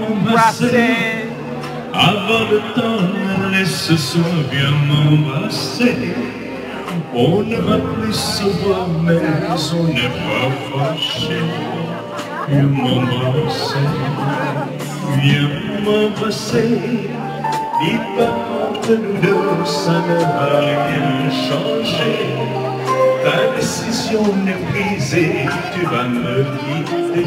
m'embrasser Avant le temps, laisse ce soir bien m'embrasser On ne va plus se voir mais on n'est pas fâché. Viens m'embrasser, viens m'embrasser. Dis pas entre nous deux, ça ne va rien changer. Ta décision est prise tu vas me quitter.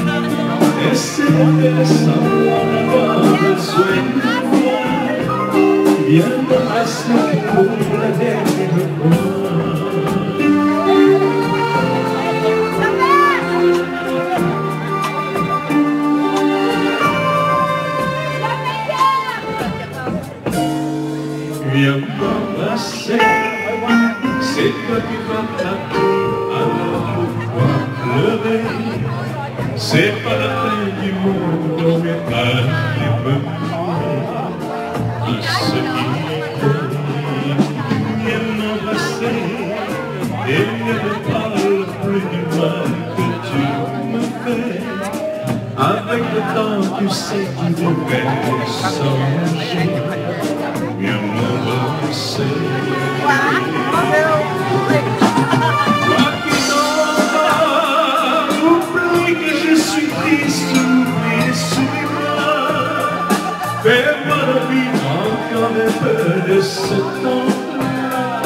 de semblant d'avoir besoin de moi. Viens m'embrasser pour la qui vas taper, libre de se quitter. Viens m'embrasser et ne me parle plus du mal que tu me fais. Avec le temps, tu sais, tu devrais changer. Viens Fais-moi revivre encore un peu de ce temps-là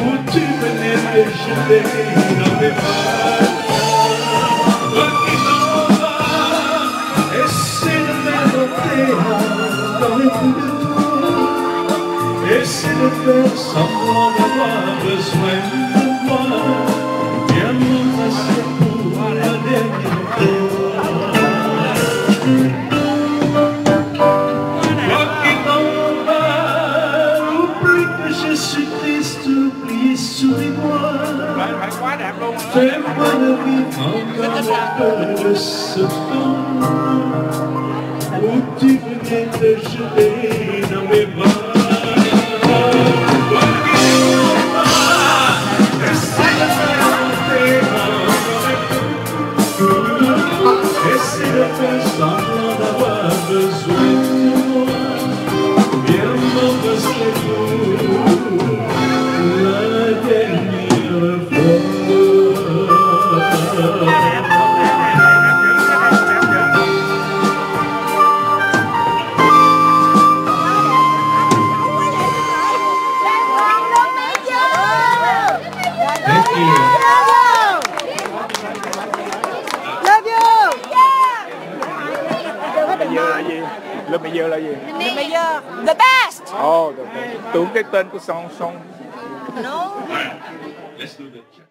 où tu venais me jeter dans mes bras. Toi qui t'en vas, đẹp luôn Fais-moi le vivre encore un peu Thank you. Love you. bây giờ là gì lớp bây giờ the best. oh, tưởng cái tên của song song No. Let's do the